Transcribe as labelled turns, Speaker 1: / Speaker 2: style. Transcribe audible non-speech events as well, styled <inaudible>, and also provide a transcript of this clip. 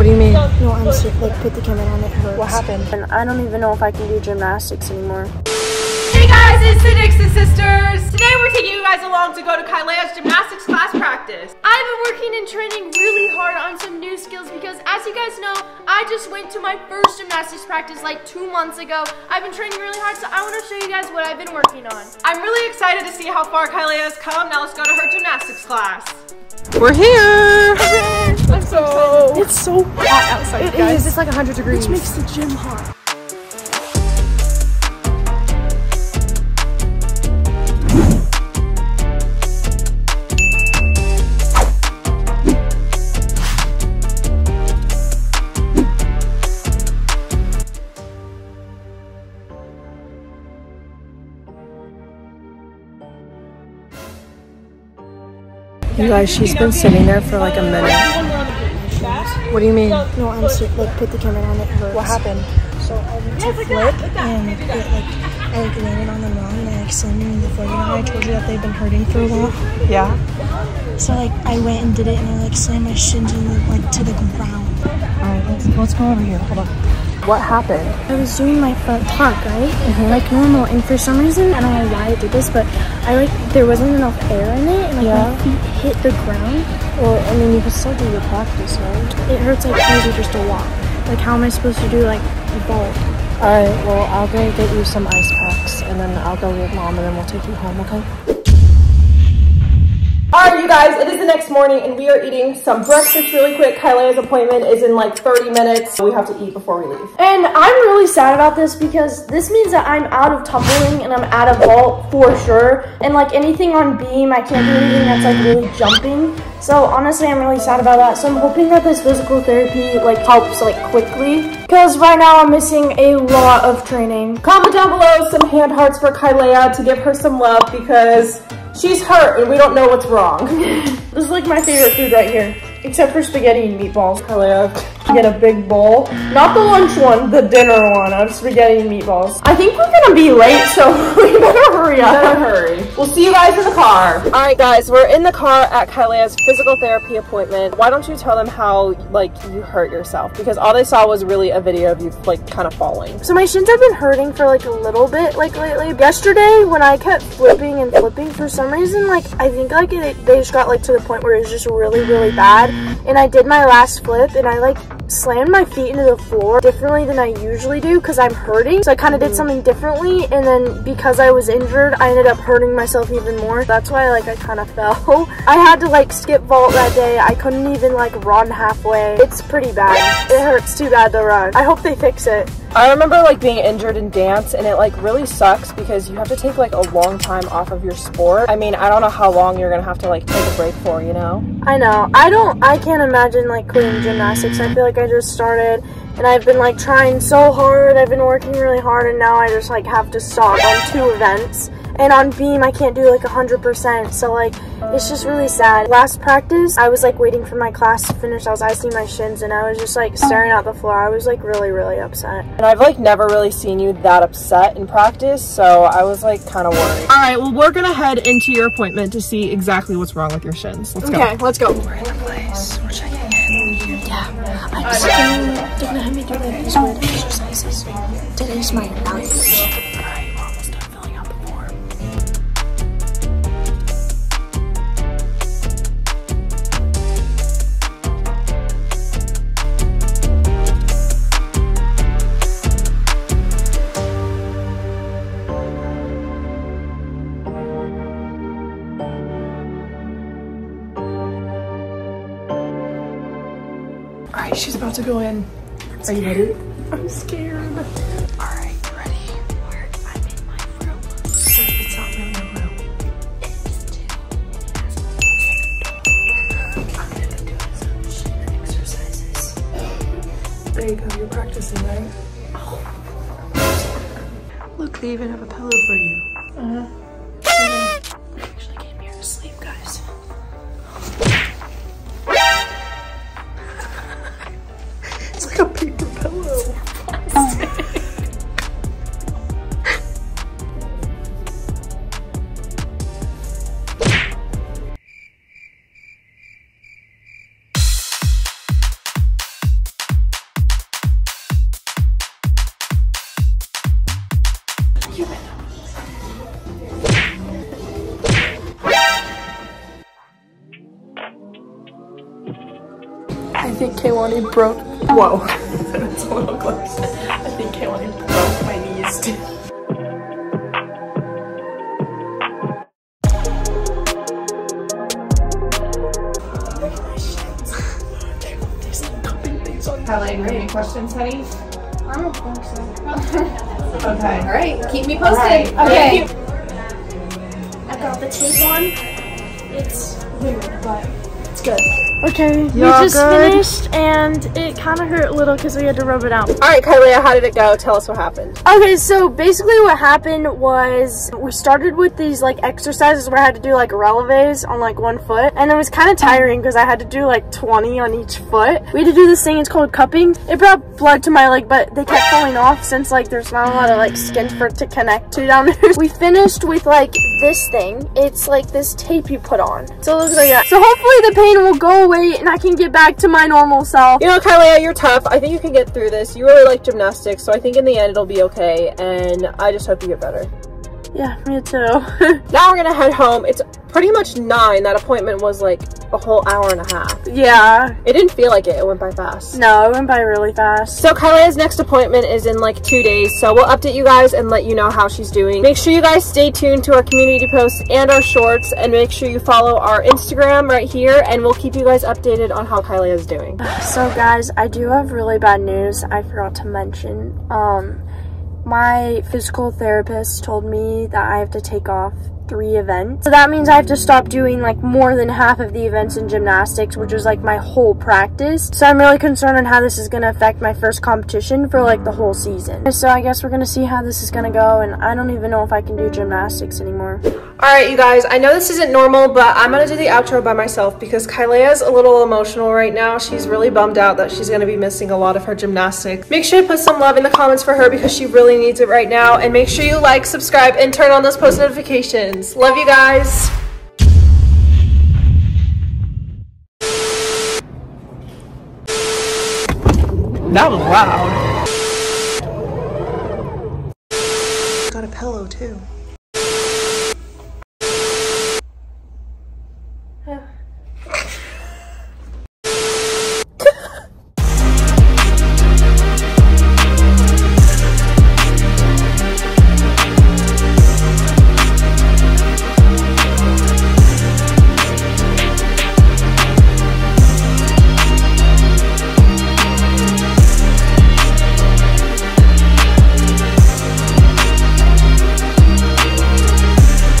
Speaker 1: What do you mean?
Speaker 2: No, I'm sick. Like, put the camera on. It hurts.
Speaker 1: What happened?
Speaker 2: And I don't even know if I can do gymnastics anymore.
Speaker 3: Hey guys, it's the Dixon Sisters! Today we're taking you guys along to go to Kaileia's gymnastics class practice. I've been working and training really hard on some new skills because as you guys know, I just went to my first gymnastics practice like two months ago. I've been training really hard, so I want to show you guys what I've been working on. I'm really excited to see how far Kaileia has come. Now let's go to her gymnastics class.
Speaker 1: We're here.
Speaker 3: I'm so
Speaker 2: It's so hot outside,
Speaker 1: It
Speaker 2: guys.
Speaker 1: is. It's like 100 degrees.
Speaker 2: Which makes the gym hot.
Speaker 1: You guys, she's been sitting there for like a minute. What do you mean?
Speaker 2: No, I'm sick. Like, put the camera on. It hurts.
Speaker 1: What happened?
Speaker 2: So I went to flip and it like I like landed on them wrong and I like slammed them in the floor. You know how I told you that they've been hurting for a while?
Speaker 1: Yeah.
Speaker 2: So like I went and did it and I like slammed my shins in the, like to the ground.
Speaker 1: Alright, let's, let's go over here. Hold on. What happened?
Speaker 2: I was doing my front tuck, right? Mm-hmm. Like normal, and for some reason, I don't know why I did this, but I like there wasn't enough air in it, and like
Speaker 1: Yeah.
Speaker 2: my feet hit the ground.
Speaker 1: Well, I mean, you can still do your practice, right?
Speaker 2: It hurts like crazy just to walk. Like how am I supposed to do like a vault?
Speaker 1: Alright, well, I'll go get you some ice packs, and then I'll go with mom, and then we'll take you home, okay?
Speaker 3: Alright, you guys, it is the next morning and we are eating some breakfast really quick. Kaileia's appointment is in like 30 minutes. We have to eat before we leave.
Speaker 2: And I'm really sad about this because this means that I'm out of tumbling and I'm out of vault for sure. And like anything on beam, I can't do anything that's like really jumping. So honestly, I'm really sad about that. So I'm hoping that this physical therapy like helps like quickly. Because right now I'm missing a lot of training.
Speaker 3: Comment down below some hand hearts for Kaileia to give her some love because she's hurt and we don't know what's wrong. <laughs>
Speaker 2: This is like my favorite food right here. Except for spaghetti and meatballs.
Speaker 3: Kaileia,
Speaker 2: Get a big bowl. Not the lunch one, the dinner one of spaghetti and meatballs. I think we're gonna be late, so <laughs> we better hurry up.
Speaker 3: better hurry. We'll see you guys in the car. All right, guys, we're in the car at Kaileia's physical therapy appointment. Why don't you tell them how like you hurt yourself? Because all they saw was really a video of you like kind of falling.
Speaker 2: So my shins have been hurting for like a little bit like lately. Yesterday when I kept flipping and flipping for some reason like I think like it, they just got like to the point where it was just really really bad and I did my last flip and I like slammed my feet into the floor differently than I usually do because I'm hurting. So I kind of did mm. something differently and then because I was injured I ended up hurting myself even more. That's why like I kind of <laughs> fell. I had to like skip vault that day. I couldn't even like run halfway. It's pretty bad. It hurts too bad to run. I hope they fix it.
Speaker 3: I remember like being injured in dance and it like really sucks because you have to take like a long time off of your sport. I mean, I don't know how long you're gonna have to like take a break for, you know?
Speaker 2: I know. I don't. I can't imagine like quitting gymnastics. I feel like I just started, and I've been like trying so hard. I've been working really hard, and now I just like have to stop on two events. And on beam, I can't do like 100%. So like, it's just really sad. Last practice, I was like waiting for my class to finish. I was icing my shins, and I was just like staring at the floor. I was like really, really upset.
Speaker 3: And I've like never really seen you that upset in practice, so I was like kind of worried. All right, well we're gonna head into your appointment to see exactly what's wrong with your shins. Let's go.
Speaker 2: Okay, let's go.
Speaker 1: We're in the place. We're checking in.
Speaker 2: I'm scared. They're gonna have me do like these weird exercises. Today's my evaluation.
Speaker 1: About to go in. Are you ready?
Speaker 2: I'm scared.
Speaker 1: Alright, ready? I'm in my room. It's not really a room. I'm gonna be doing some shin exercises. There you go, you're practicing, right? Look, they even have a pillow for you. Uh-huh. I actually came here to sleep, guys. you, I think Keilahni broke- Whoa. <laughs> That's a little close. I think Keilahni broke my knees too.
Speaker 3: Kelly, any questions, honey?
Speaker 2: I don't think so.
Speaker 3: Okay. All right. Keep me posted.
Speaker 2: Right.
Speaker 3: Okay.
Speaker 2: I got the tape on. It's weird, but it's good. Okay, we
Speaker 1: Y'all
Speaker 2: just
Speaker 1: good?
Speaker 2: finished and it kind of hurt a little because we had to rub it out.
Speaker 3: All right, Kylie, how did it go? Tell us what happened.
Speaker 2: Okay, so basically what happened was we started with these like exercises where I had to do like releves on like one foot and it was kind of tiring because I had to do like 20 on each foot. We had to do this thing, it's called cupping. It brought blood to my leg but they kept falling off since like there's not a lot of like skin for it to connect to down there. <laughs> We finished with like this thing. It's like this tape you put on. So it looks like that. So hopefully the pain will go away and I can get back to my normal self.
Speaker 3: You know, Kylie, you're tough. I think you can get through this. You really like gymnastics, so I think in the end it'll be okay. And I just hope you get better.
Speaker 2: Yeah, me too. <laughs>
Speaker 3: Now we're gonna head home. It's pretty much nine. That appointment was like a whole hour and a half.
Speaker 2: yeah.
Speaker 3: It didn't feel like it. It went by fast.
Speaker 2: No, it went by really fast.
Speaker 3: So Kaileia's next appointment is in like two days, so we'll update you guys and let you know how she's doing. Make sure you guys stay tuned to our community posts and our shorts, and make sure you follow our Instagram right here, and we'll keep you guys updated on how Kaileia's doing. <sighs>
Speaker 2: So guys, I do have really bad news I forgot to mention. Um, my physical therapist told me that I have to take off three events. So that means I have to stop doing like more than half of the events in gymnastics, which is like my whole practice. So I'm really concerned on how this is going to affect my first competition for like the whole season. So I guess we're going to see how this is going to go and I don't even know if I can do gymnastics anymore.
Speaker 3: All right, you guys, I know this isn't normal, but I'm gonna do the outro by myself because Kaileia's a little emotional right now. She's really bummed out that she's gonna be missing a lot of her gymnastics. Make sure you put some love in the comments for her because she really needs it right now. And make sure you like, subscribe, and turn on those post notifications. Love you guys.
Speaker 1: That was loud. Got a pillow too.